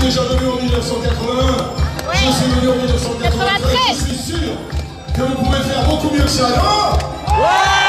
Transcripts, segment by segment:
déjà venu en 1981. Je suis venu en 1993. Je suis sûr que vous pouvez faire beaucoup mieux que ça. Non?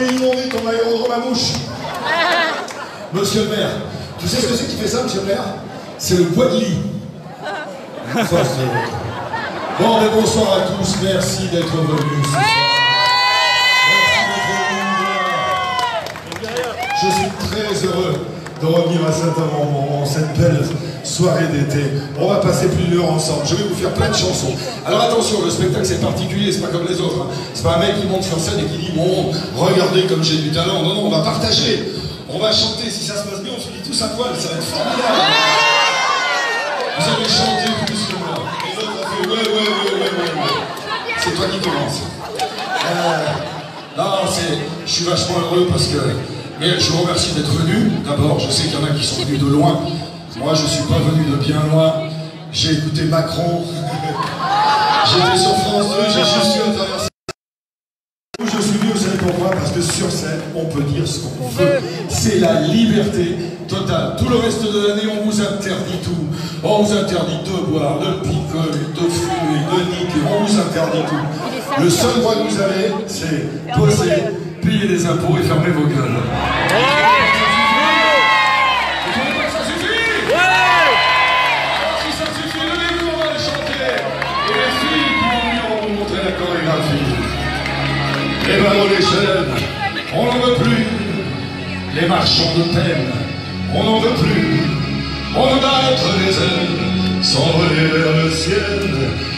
T'ai inondé ton aérodrome à mouche. Monsieur le maire, tu sais ce que c'est qui fait ça, monsieur le maire? C'est le bois de lit. Ça, Bon, mais bonsoir à tous, merci d'être venus. ce soir. Merci d'être venus. Je suis très heureux de revenir à Saint-Amand en cette belle soirée d'été. On va passer plus d'une heure ensemble. Je vais vous faire plein de chansons. Alors attention, le spectacle c'est particulier, c'est pas comme les autres. hein. C'est pas un mec qui monte sur scène et qui dit bon, regardez comme j'ai du talent. Non, non, on va partager. On va chanter. Si ça se passe bien, on finit tous à poil. Ça va être formidable. Vous allez chanter plus que moi. Les autres ont fait ouais, ouais, ouais, ouais, ouais, ouais. C'est toi qui commence. Euh, non, c'est, je suis vachement heureux parce que, mais je vous remercie d'être venu. D'abord, je sais qu'il y en a qui sont venus de loin. Moi, je suis pas venu de bien loin. J'ai écouté Macron. J'étais sur France 2, j'ai juste eu à travers où je suis venu, vous savez pourquoi Parce que sur scène, on peut dire ce qu'on veut. C'est la liberté totale. Tout le reste de l'année, on vous interdit tout. On vous interdit de boire, de picoler, de fumer, de niquer. On vous interdit tout. Le seul droit que vous avez, c'est poser, payer des impôts et fermer vos gueules. Les barreaux des chaînes, on n'en veut plus. Les marchands de peine, on n'en veut plus. On veut battre les ailes, s'envoler vers le ciel.